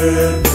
good.